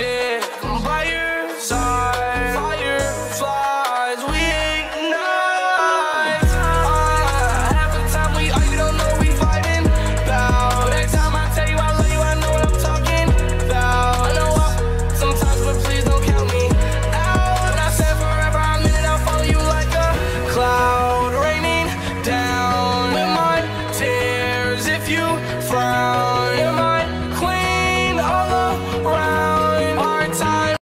shit.